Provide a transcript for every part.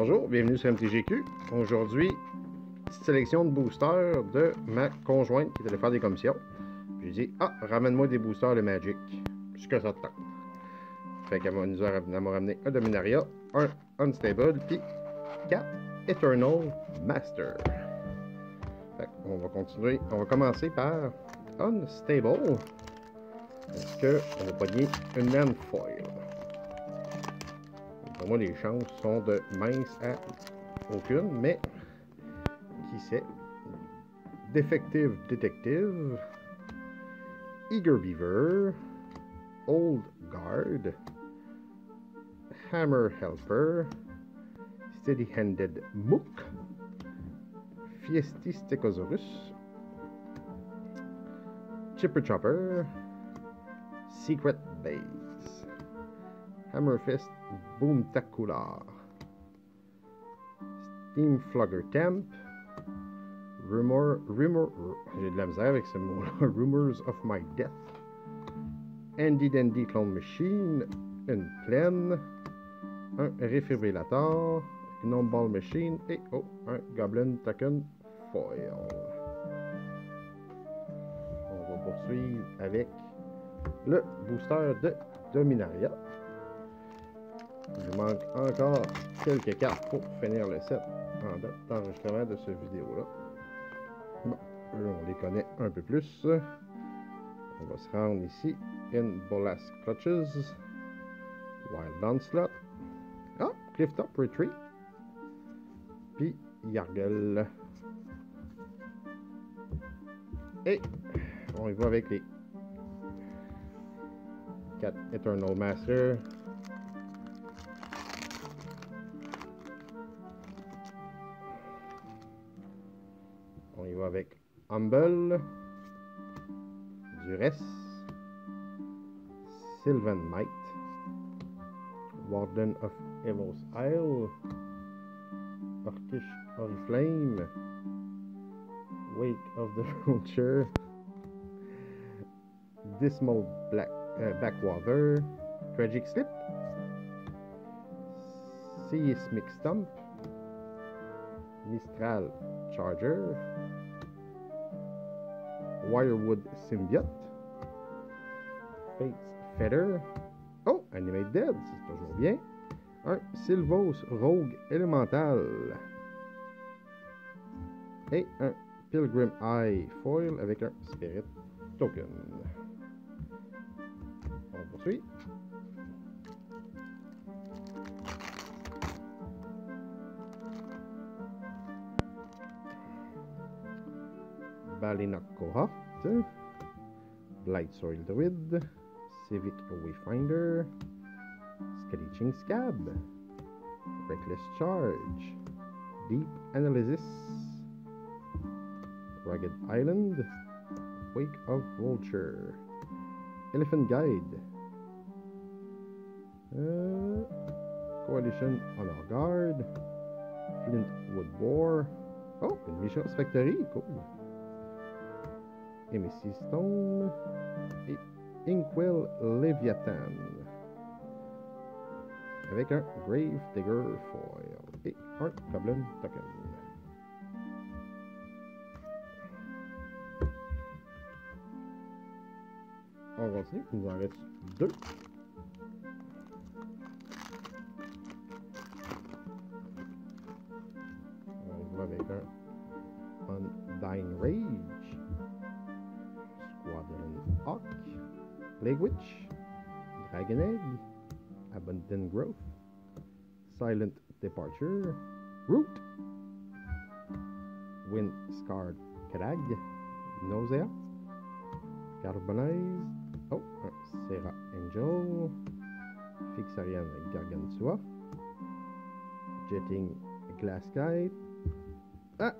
Bonjour, bienvenue sur MTGQ. Aujourd'hui, petite sélection de boosters de ma conjointe qui allait faire des commissions. J'ai dit, ah, ramène-moi des boosters de Magic. Jusqu'à ça de temps. Fait qu'elle nous m'a ramené un Dominaria, un Unstable, puis 4 Eternal Master. Fait on va continuer, on va commencer par Unstable. Est-ce qu'on va pogner une land foil? Moi, les chances sont de mince à aucune, mais qui sait? Defective Detective, Eager Beaver, Old Guard, Hammer Helper, Steady Handed Mook, Fiesty Stegosaurus, Chipper Chopper, Secret Base, Hammerfist Boomtacular, Steam Flugger Temp, Rumor, Rumor, j'ai de la misère avec ce mot Rumors of My Death, Andy Dandy Clone Machine, une plaine, un réfibrillateur, Gnome Ball Machine et oh, un Goblin Token Foil. On va poursuivre avec le booster de Dominaria. Il manque encore quelques cartes pour finir le set en date d'enregistrement de cette vidéo-là. Bon, là, on les connaît un peu plus. On va se rendre ici. In Bolas Clutches. Wild Onslaught. Ah, Clifftop Retreat. Puis Yargle. Et on y va avec les 4 Eternal Master. Avec Humble, Duress, Sylvan Might, Warden of Evo's Isle, Orcish Oriflame, Wake of the Vulture, Dismal Black uh, Backwater, Tragic Slip, Seismic Stump, Mistral Charger, Wirewood Symbiote, Fate's Feather, oh, Animate Dead, c'est toujours bien, un Sylvos Rogue Elemental, et un Pilgrim Eye Foil avec un Spirit Token. On poursuit. Balina Cohort, Blight Soil Druid, Civic Wayfinder, Screeching Scab, Reckless Charge, Deep Analysis, Rugged Island, Wake of Vulture, Elephant Guide, uh, Coalition Honor Guard, Flintwood War, oh, une Mission's Factory, cool. Emissy Stone et Inkwell Leviathan. Avec un Grave Digger Foil et un Goblin Token. On continue, il nous en reste deux. On va avec un Undying Rage. Hawk, Plague Witch, Dragon Egg, Abundant Growth, Silent Departure, Root, Wind Scarred Crag, Nausea, Carbonized, oh, un Serra Angel, Fixarian Gargantua, Jetting Glasskite, ah,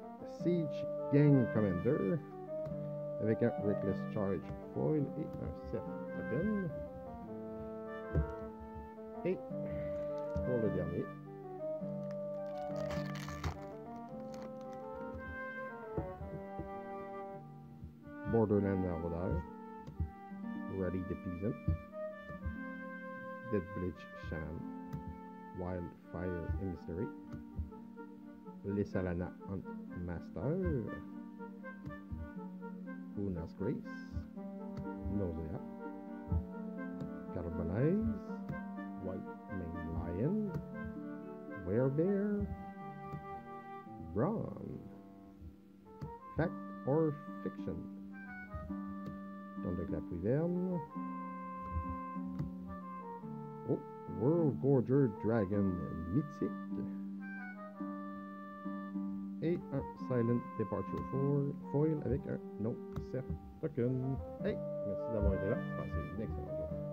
Siege Gang Commander, avec un Reckless Charge Foil et un Set Token. Et pour le dernier, Borderland Marauder, Ready the Peasant, Dead Village Sham, Wildfire Emissary, les Salana Hunt Master, Una's Grace, Nausea, Carbonize, White Mane Lion, Werebear, Brawn, Fact or Fiction, Thunderclap Wyvern, oh, World Gorger Dragon Mythique, un Silent Departure for Foil avec un No Set Token. Hey, merci d'avoir été là. Passez une excellente journée.